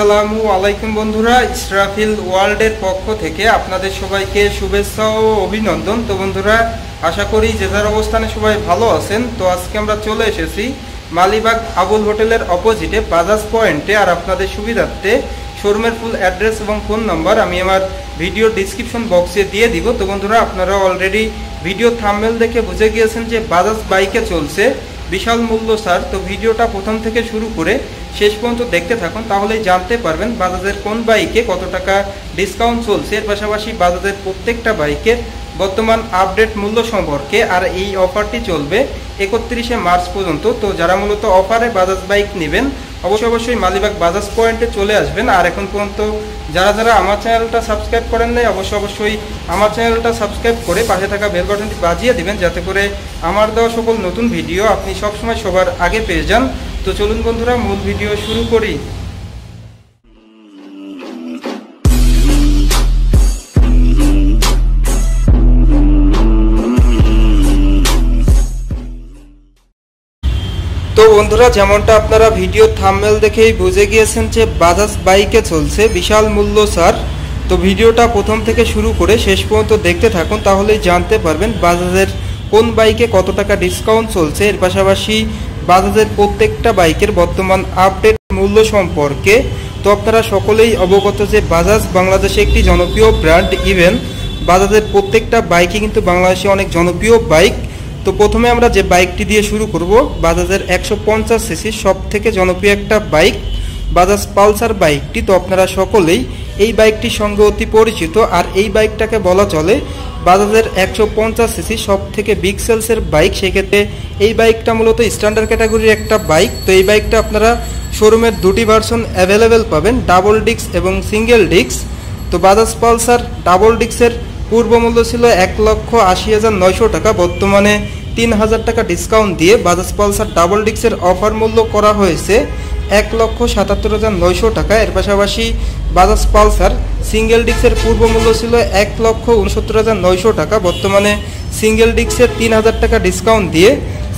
আসসালামু আলাইকুম বন্ধুরা, ইসরাফিল ওয়ার্ল্ডের পক্ষ থেকে আপনাদের সবাইকে শুভেচ্ছা ও অভিনন্দন। তো বন্ধুরা, আশা করি যে যার অবস্থানে সবাই ভালো আছেন, তো আজকে আমরা চলে এসেছি মালিবাগ আবুল হোটেলের অপোজিটে বাজাজ পয়েন্টে। আর আপনাদের সুবিধার্থে শোরুমের ফুল অ্যাড্রেস এবং ফোন নাম্বার আমি আমার ভিডিও ডিসক্রিপশন বক্সে দিয়ে দিব। তো বন্ধুরা, আপনারা অলরেডি ভিডিও থামমেল দেখে বুঝে গিয়েছেন যে বাজাজ বাইকে চলছে। বিশাল মূল্য, স্যার। তো ভিডিওটা প্রথম থেকে শুরু করে শেষ পর্যন্ত দেখতে থাকুন তাহলে জানতে পারবেন বাজাজের কোন বাইকে কত টাকা ডিসকাউন্ট চলছে। এর পাশাপাশি বাজাজের প্রত্যেকটা বাইকের বর্তমান আপডেট মূল্য সম্পর্কে আর এই অফারটি চলবে একত্রিশে মার্চ পর্যন্ত। তো যারা মূলত অফারে বাজাজ বাইক নেবেন অবশ্যই অবশ্যই মালিবাগ বাজাজ পয়েন্টে চলে আসবেন। আর এখন পর্যন্ত যারা যারা আমার চ্যানেলটা সাবস্ক্রাইব করেন নাই, অবশ্যই অবশ্যই আমার চ্যানেলটা সাবস্ক্রাইব করে পাশে থাকা বেল বাটনটি বাজিয়ে দিবেন, যাতে করে আমার দেওয়া সকল নতুন ভিডিও আপনি সবসময় সবার আগে পেয়ে যান। তো চলুন বন্ধুরা, মূল ভিডিও শুরু করি। তো বন্ধুরা, যেমনটা আপনারা ভিডিও থামমেল দেখেই বুঝে গিয়েছেন যে বাজাজ বাইকে চলছে বিশাল মূল্য স্যার তো ভিডিওটা প্রথম থেকে শুরু করে শেষ পর্যন্ত দেখতে থাকুন, তাহলেই জানতে পারবেন বাজাজের কোন বাইকে কত টাকা ডিসকাউন্ট চলছে। এর পাশাপাশি বাজাজের প্রত্যেকটা বাইকের বর্তমান আপডেট মূল্য সম্পর্কে। তো আপনারা সকলেই অবগত যে বাজাজ বাংলাদেশে একটি জনপ্রিয় ব্র্যান্ড ইভেন বাজাজের প্রত্যেকটা বাইকই কিন্তু বাংলাদেশে অনেক জনপ্রিয় বাইক তো প্রথমে আমরা যে বাইকটি দিয়ে শুরু করব, বাজাজের একশো পঞ্চাশ সিসির সব থেকে জনপ্রিয় একটা বাইক, বাজাজ পালসার বাইকটি। তো আপনারা সকলেই এই বাইকটির সঙ্গে অতি পরিচিত, আর এই বাইকটাকে বলা চলে বাজাজের একশো পঞ্চাশ সিসি সব থেকে বিগ সেলসের বাইক। সেক্ষেত্রে এই বাইকটা মূলত স্ট্যান্ডার্ড ক্যাটাগরির একটা বাইক। তো এই বাইকটা আপনারা শোরুমের দুটি ভার্সন অ্যাভেলেবেল পাবেন, ডাবল ডিস্ক এবং সিঙ্গেল ডিস্ক। তো বাজাজ পালসার ডাবল ডিক্সের পূর্ব মূল্য ছিল এক লক্ষ আশি হাজার নয়শো টাকা। বর্তমানে তিন হাজার টাকা ডিসকাউন্ট দিয়ে বাজাজ পালসার ডাবল ডিক্সের অফার মূল্য করা হয়েছে এক লক্ষ সাতাত্তর হাজার নয়শো টাকা। এর পাশাপাশি বাজাজ পালসার সিঙ্গেল ডিক্সের পূর্ব মূল্য ছিল এক লক্ষ উনসত্তর হাজার নয়শো টাকা। বর্তমানে সিঙ্গেল ডিক্সের তিন হাজার টাকা ডিসকাউন্ট দিয়ে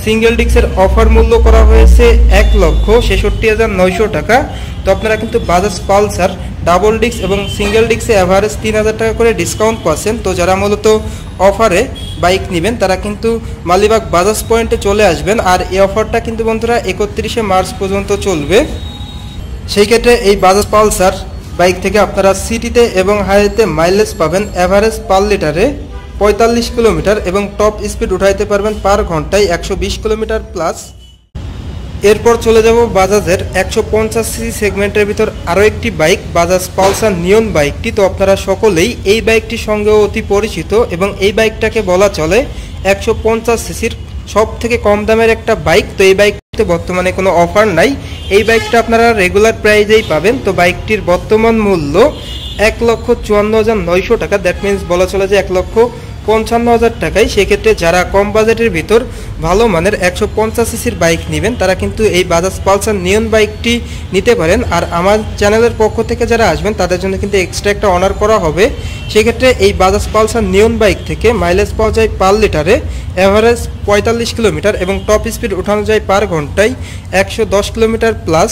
সিঙ্গেল ডিক্সের অফার মূল্য করা হয়েছে এক লক্ষ ছেষট্টি হাজার নয়শো টাকা। তো আপনারা কিন্তু বাজাজ পালসার ডাবল ডিস্ক এবং সিঙ্গেল ডিস্কে অ্যাভারেজ তিন হাজার টাকা করে ডিসকাউন্ট পাচ্ছেন। তো যারা মূলত অফারে বাইক নেবেন, তারা কিন্তু মালিবাগ বাজাজ পয়েন্টে চলে আসবেন। আর এই অফারটা কিন্তু বন্ধুরা একত্রিশে মার্চ পর্যন্ত চলবে। সেই ক্ষেত্রে এই বাজাজ পালসার বাইক থেকে আপনারা সিটিতে এবং হাইওয়েতে মাইলেজ পাবেন। অ্যাভারেজ পার লিটারে পঁয়তাল্লিশ কিলোমিটার এবং টপ স্পিড উঠাইতে পারবেন পার ঘন্টায় একশো বিশ কিলোমিটার প্লাস এরপর চলে যাব বাজাজের একশো পঞ্চাশ সিসি সেগমেন্টের ভিতর আরও একটি বাইক, বাজাজ পালসার নিয়ন বাইকটি। তো আপনারা সকলেই এই বাইকটির সঙ্গেও অতি পরিচিত এবং এই বাইকটাকে বলা চলে একশো পঞ্চাশ সিসির সব থেকে কম দামের একটা বাইক। তো এই বাইকটিতে বর্তমানে কোনো অফার নাই। এই বাইকটা আপনারা রেগুলার প্রাইজেই পাবেন। তো বাইকটির বর্তমান মূল্য এক লক্ষ চুয়ান্ন হাজার নয়শো টাকা। দ্যাট মিন্স বলা চলে যে এক লক্ষ পঞ্চান্ন হাজার টাকায়, সেক্ষেত্রে যারা কম বাজেটের ভিতর ভালো মানের একশো পঞ্চাশ সিসির বাইক নেবেন, তারা কিন্তু এই বাজাজ পালসার নিয়ন বাইকটি নিতে পারেন। আর আমার চ্যানেলের পক্ষ থেকে যারা আসবেন, তাদের জন্য কিন্তু এক্সট্রা একটা অনার করা হবে। সেক্ষেত্রে এই বাজাজ পালসার নিয়ন বাইক থেকে মাইলেজ পাওয়া যায় পার লিটারে অ্যাভারেজ পঁয়তাল্লিশ কিলোমিটার এবং টপ স্পিড উঠানো যায় পার ঘন্টায় একশো দশ কিলোমিটার প্লাস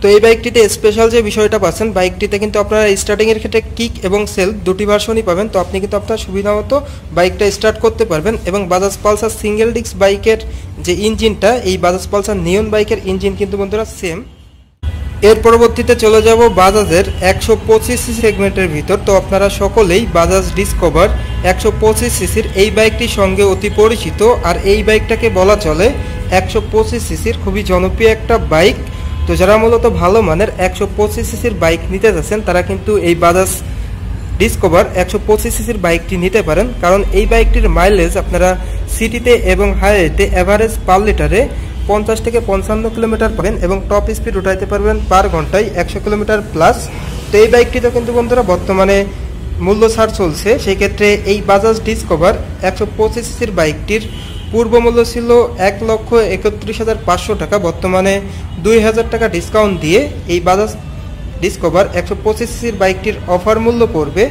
তো এই বাইকটিতে স্পেশাল যে বিষয়টা পাচ্ছেন, বাইকটিতে কিন্তু আপনারা স্টার্টিংয়ের ক্ষেত্রে কিক এবং সেলফ দুটি ভার্সনই পাবেন। তো আপনি কিন্তু আপনার সুবিধা মতো বাইকটা স্টার্ট করতে পারবেন এবং বাজাজ পালসার সিঙ্গেল ডিস্ক বাইকের যে ইঞ্জিনটা এই বাজাজ পালসার নিয়ন বাইকের ইঞ্জিন কিন্তু বন্ধুরা সেম এর পরবর্তীতে চলে যাব বাজাজের একশো পঁচিশ সিসি সেগমেন্টের ভিতর। তো আপনারা সকলেই বাজাজ ডিসকভার একশো পঁচিশ সিসির এই বাইকটির সঙ্গে অতি পরিচিত। আর এই বাইকটাকে বলা চলে একশো পঁচিশ সিসির খুবই জনপ্রিয় একটা বাইক। তো যারা মূলত ভালো মানের একশো পঁচিশ সিসির বাইক নিতে যাচ্ছেন, তারা কিন্তু এই বাজাজ ডিসকভার একশো পঁচিশ সিসির বাইকটি নিতে পারেন। কারণ এই বাইকটির মাইলেজ আপনারা সিটিতে এবং হাইওয়েতে অ্যাভারেজ পার লিটারে পঞ্চাশ থেকে পঞ্চান্ন কিলোমিটার পাবেন এবং টপ স্পিড উঠাইতে পারবেন পার ঘন্টায় একশো কিলোমিটার প্লাস। তো এই বাইকটিতে কিন্তু বন্ধুরা বর্তমানে মূল্য ছাড় চলছে সেই ক্ষেত্রে এই বাজাজ ডিসকভার একশো পঁচিশ সিসির বাইকটির পূর্ব মূল্য ছিল এক লক্ষ একত্রিশ হাজার পাঁচশো টাকা। বর্তমানে দুই হাজার টাকা ডিসকাউন্ট দিয়ে এই বাজাজ ডিসকভার একশো পঁচিশ সিসির বাইকটির অফার মূল্য পড়বে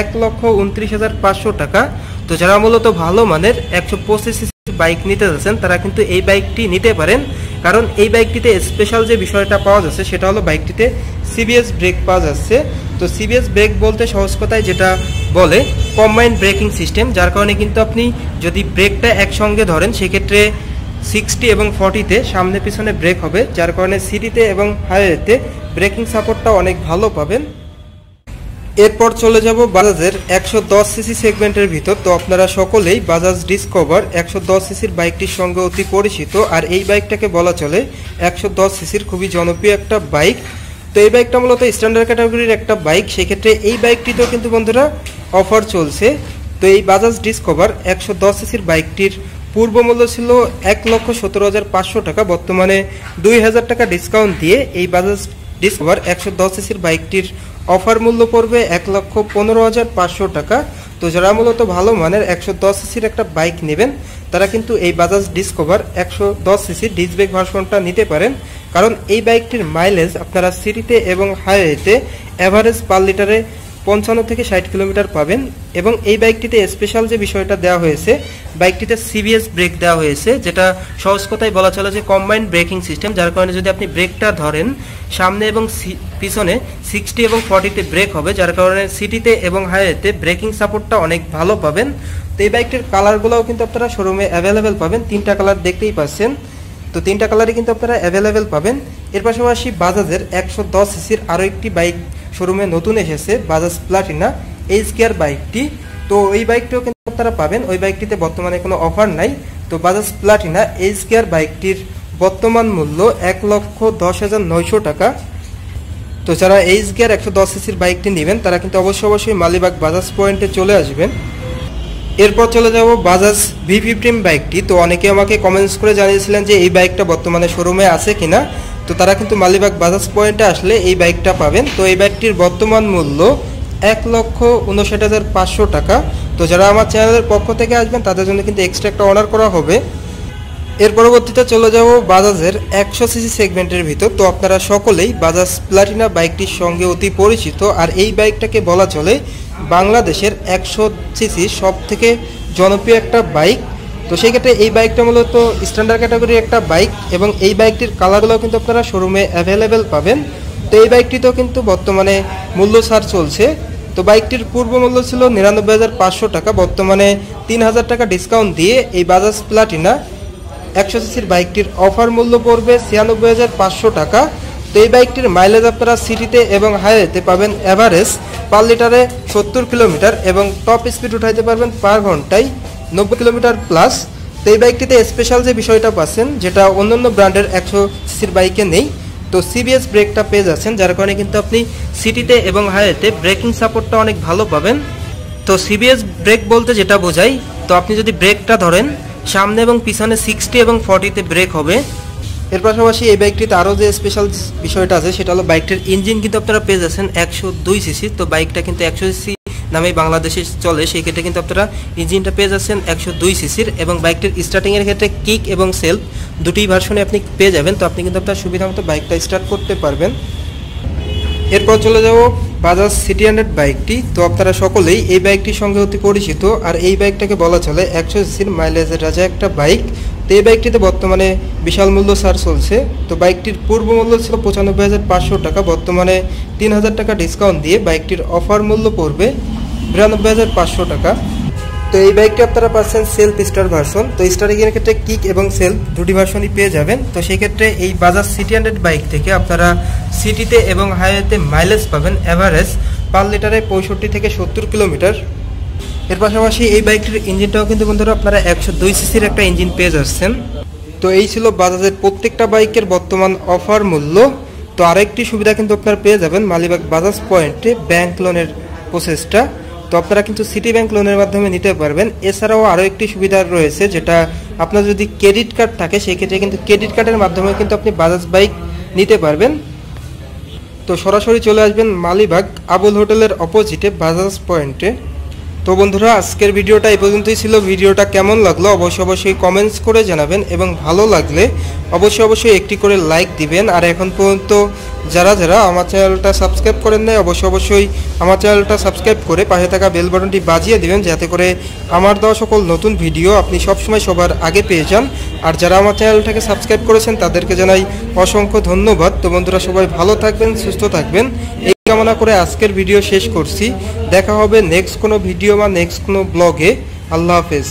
এক লক্ষ উনত্রিশ হাজার পাঁচশো টাকা। তো যারা মূলত ভালো মানের একশো পঁচিশ সিসির বাইক নিতে যাচ্ছেন, তারা কিন্তু এই বাইকটি নিতে পারেন। কারণ এই বাইকটিতে স্পেশাল যে বিষয়টা পাওয়া যাচ্ছে, সেটা হলো বাইকটিতে সিবিএস ব্রেক পাওয়া যাচ্ছে। তো সিবিএস ব্রেক বলতে সহজ কথায় যেটা বলে কম্বাইন্ড ব্রেকিং সিস্টেম যার কারণে কিন্তু আপনি যদি ব্রেকটা একসঙ্গে ধরেন, সেক্ষেত্রে সিক্সটি এবং ফর্টিতে সামনে পিছনে ব্রেক হবে, যার কারণে সিটিতে এবং হাইওয়েতে ব্রেকিং সাপোর্টটা অনেক ভালো পাবেন। এরপর চলে যাব বাজাজের একশো দশ সিসি সেগমেন্টের ভিতর। তো আপনারা সকলেই বাজাজ ডিসকভার একশো দশ সিসির বাইকটির সঙ্গে অতি পরিচিত। আর এই বাইকটাকে বলা চলে একশো দশ সিসির খুবই জনপ্রিয় একটা বাইক। তো এই বাইকটা মূলত স্ট্যান্ডার্ড ক্যাটাগরির একটা বাইক। সেক্ষেত্রে এই বাইকটিতেও কিন্তু বন্ধুরা অফার চলছে। তো এই বাজাজ ডিসকভার একশো দশ সিসির বাইকটির পূর্ব মূল্য ছিল এক লক্ষ সতেরো হাজার পাঁচশো টাকা। বর্তমানে দুই হাজার টাকা ডিসকাউন্ট দিয়ে এই বাজাজ ডিসকভার একশো দশ সিসির বাইকটির অফার মূল্য পড়বে এক লক্ষ পনেরো হাজার পাঁচশো টাকা। তো যারা মূলত ভালো মানের একশো দশ সিসির একটা বাইক নেবেন, তারা কিন্তু এই বাজাজ ডিসকভার একশো দশ সিসির ডিসব্রেক ভার্সনটা নিতে পারেন। কারণ এই বাইকটির মাইলেজ আপনারা সিটিতে এবং হাইওয়েতে অ্যাভারেজ পার লিটারে পঞ্চান্ন থেকে ষাট কিলোমিটার পাবেন এবং এই বাইকটিতে স্পেশাল যে বিষয়টা দেওয়া হয়েছে, বাইকটিতে সিবিএস ব্রেক দেওয়া হয়েছে, যেটা সহজ কথায় বলা চলে যে কম্বাইন্ড ব্রেকিং সিস্টেম যার কারণে যদি আপনি ব্রেকটা ধরেন, সামনে এবং পিছনে সিক্সটি এবং ফর্টিতে ব্রেক হবে, যার কারণে সিটিতে এবং হাইওয়েতে ব্রেকিং সাপোর্টটা অনেক ভালো পাবেন। তো এই বাইকটির কালারগুলোও কিন্তু আপনারা শোরুমে অ্যাভেলেবেল পাবেন। তিনটা কালার দেখতেই পাচ্ছেন। তো তিনটা কালারই কিন্তু আপনারা অ্যাভেলেবেল পাবেন। এর পাশাপাশি বাজাজের একশো দশ সিসির আরও একটি বাইক শোরুমে নতুন এসেছে বাজাজ প্লাটিনা এইচ কেয়ার বাইকটি তো ওই বাইকটিও কিন্তু আপনারা পাবেন। ওই বাইকটিতে বর্তমানে কোনো অফার নাই। তো বাজাজ প্লাটিনা এইচ কেয়ার বাইকটির বর্তমান মূল্য এক লক্ষ দশ হাজার নয়শো টাকা। তো যারা এইচ গিয়ার একশো দশ সিসির বাইকটি নেবেন, তারা কিন্তু অবশ্যই অবশ্যই মালিবাগ বাজাজ পয়েন্টে চলে আসবেন। এরপর চলে যাব বাজাজ ভি ফিফটিন বাইকটি। তো অনেকে আমাকে কমেন্টস করে জানিয়েছিলেন যে এই বাইকটা বর্তমানে শোরুমে আছে কিনা। তো তারা কিন্তু মালিবাগ বাজাজ পয়েন্টে আসলে এই বাইকটা পাবেন। তো এই বাইকটির বর্তমান মূল্য এক লক্ষ উনষাট হাজার পাঁচশো টাকা। তো যারা আমার চ্যানেলের পক্ষ থেকে আসবেন, তাদের জন্য কিন্তু এক্সট্রা একটা অর্ডার করা হবে। এর পরবর্তীতে চলে যাব বাজাজের একশো সিসি সেগমেন্টের ভিতর। তো আপনারা সকলেই বাজাজ প্লাটিনা বাইকটির সঙ্গে অতি পরিচিত। আর এই বাইকটাকে বলা চলে বাংলাদেশের একশো সিসি সব থেকে জনপ্রিয় একটা বাইক। তো সেই ক্ষেত্রে এই বাইকটা মূলত স্ট্যান্ডার্ড ক্যাটাগরির একটা বাইক এবং এই বাইকটির কালারগুলো কিন্তু আপনারা শোরুমে অ্যাভেলেবেল পাবেন। তো এই বাইকটিতেও কিন্তু বর্তমানে মূল্য ছাড় চলছে। তো বাইকটির পূর্ব মূল্য ছিল নিরানব্বই হাজার পাঁচশো টাকা। বর্তমানে তিন হাজার টাকা ডিসকাউন্ট দিয়ে এই বাজাজ প্লাটিনা একশো সিসির বাইকটির অফার মূল্য পড়বে ছিয়ানব্বই হাজার পাঁচশো টাকা। তো এই বাইকটির মাইলেজ আপনারা সিটিতে এবং হাইওয়েতে পাবেন অ্যাভারেজ পার লিটারে সত্তর কিলোমিটার এবং টপ স্পিড উঠাইতে পারবেন পার ঘন্টায় নব্বই কিলোমিটার প্লাস তো এই বাইকটিতে স্পেশাল যে বিষয়টা পাচ্ছেন, যেটা অন্যান্য ব্র্যান্ডের একশো সিসির বাইকে নেই, তো সিবিএস ব্রেকটা পেয়ে যাচ্ছেন, যার কারণে কিন্তু আপনি সিটিতে এবং হাইওয়েতে ব্রেকিং সাপোর্টটা অনেক ভালো পাবেন। তো সিবিএস ব্রেক বলতে যেটা বোঝাই তো আপনি যদি ব্রেকটা ধরেন, সামনে এবং পিছনে সিক্সটি এবং ফর্টিতে ব্রেক হবে এর পাশাপাশি এই বাইকটিতে আরও যে স্পেশাল বিষয়টা আছে, সেটা হলো বাইকটির ইঞ্জিন কিন্তু আপনারা পেয়ে যাচ্ছেন একশো দুই সিসি তো বাইকটা কিন্তু একশো সিসি নামে বাংলাদেশে চলে, সেই ক্ষেত্রে কিন্তু আপনারা ইঞ্জিনটা পেয়ে যাচ্ছেন একশো দুই সিসির এবং বাইকটির স্টার্টিংয়ের ক্ষেত্রে কিক এবং সেলফ দুটি ভার্সনে আপনি পেয়ে যাবেন, তো আপনি কিন্তু আপনার সুবিধা মতো বাইকটা স্টার্ট করতে পারবেন। এরপর চলে যাব বাজাজ সিটি হান্ড্রেড বাইকটি, তো আপনারা সকলেই এই বাইকটির সঙ্গে অতি পরিচিত, আর এই বাইকটাকে বলা চলে একশো সিসির মাইলেজের রাজা একটা বাইক। তো এই বাইকটিতে বর্তমানে বিশাল মূল্য ছাড় চলছে। তো বাইকটির পূর্ব মূল্য ছিল পঁচানব্বই হাজার পাঁচশো টাকা। বর্তমানে তিন হাজার টাকা ডিসকাউন্ট দিয়ে বাইকটির অফার মূল্য পড়বে বিরানব্বই হাজার পাঁচশো টাকা। তো এই বাইকটি আপনারা পাচ্ছেন সেলফ স্টার ভার্সন তো স্টারিংয়ের ক্ষেত্রে কিক এবং সেলফ দুটি ভার্সনই পেয়ে যাবেন। তো সেই ক্ষেত্রে এই বাজাজ সিটি হান্ড্রেড বাইক থেকে আপনারা সিটিতে এবং হাইওয়েতে মাইলেজ পাবেন অ্যাভারেজ পার লিটারে পঁয়ষট্টি থেকে সত্তর কিলোমিটার এর পাশাপাশি এই বাইকটির ইঞ্জিনটাও কিন্তু বন্ধুরা আপনারা একশো দুই সিসির একটা ইঞ্জিন পেয়ে যাচ্ছেন। তো এই ছিল বাজাজের প্রত্যেকটা বাইকের বর্তমান অফার মূল্য। তো আরেকটি সুবিধা কিন্তু আপনারা পেয়ে যাবেন মালিবাগ বাজাজ পয়েন্টে ব্যাংক লোনের প্রসেসটা তো আপনারা কিন্তু সিটি ব্যাংক লোনের মাধ্যমে নিতে পারবেন। এছাড়াও আরও একটি সুবিধা রয়েছে, যেটা আপনার যদি ক্রেডিট কার্ড থাকে, সেক্ষেত্রে কিন্তু ক্রেডিট কার্ডের মাধ্যমে কিন্তু আপনি বাজাজ বাইক নিতে পারবেন। তো সরাসরি চলে আসবেন মালিবাগ, আবুল হোটেলের অপোজিটে বাজাজ পয়েন্টে। তো বন্ধুরা, আজকের ভিডিওটা এই পর্যন্তই ছিল। ভিডিওটা কেমন লাগল অবশ্যই অবশ্যই কমেন্টস করে জানাবেন এবং ভালো লাগলে অবশ্যই অবশ্যই একটি করে লাইক দিবেন। আর এখন পর্যন্ত যারা যারা আমার চ্যানেলটা সাবস্ক্রাইব করেন নাই, অবশ্যই অবশ্যই আমার চ্যানেলটা সাবস্ক্রাইব করে পাশে থাকা বেল বাটনটি বাজিয়ে দিবেন, যাতে করে আমার দেওয়া সকল নতুন ভিডিও আপনি সবসময় সবার আগে পেয়ে যান। আর যারা আমার চ্যানেলটাকে সাবস্ক্রাইব করেছেন, তাদেরকে জানাই অসংখ্য ধন্যবাদ। তো বন্ধুরা, সবাই ভালো থাকবেন, সুস্থ থাকবেন। কামনা করে আজকের ভিডিও শেষ করছি। দেখা হবে নেক্সট কোনো ভিডিও বা নেক্সট কোনো ব্লগে আল্লাহ হাফেজ।